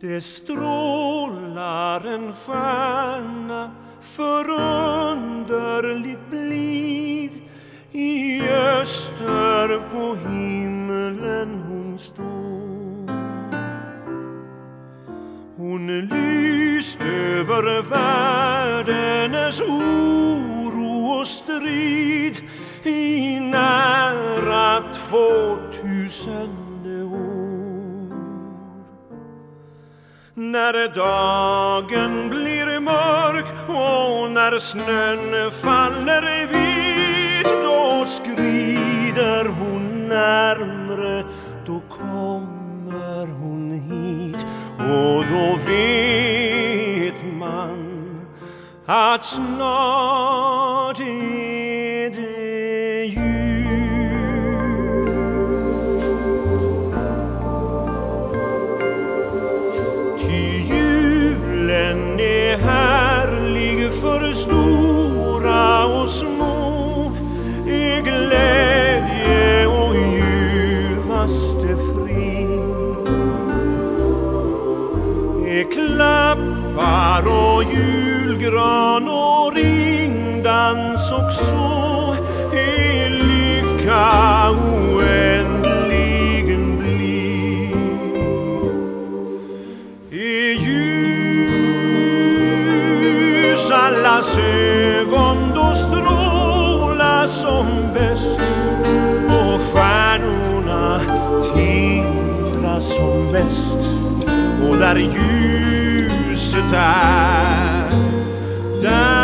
Det strålar en stjärna förunderligt blid i öster på himlen hon står Hon lyst över världens oro och strid i nära tvåtusende år. När dagen blir mörk och när snön faller vit då skrider hon närmre då kommer hon hit. Och då vet man att snart klappar och julgran och ringdans och så är lycka oändligen blid är ljus allas ögon då strålar som bäst. Som mest. Och där ljuset är där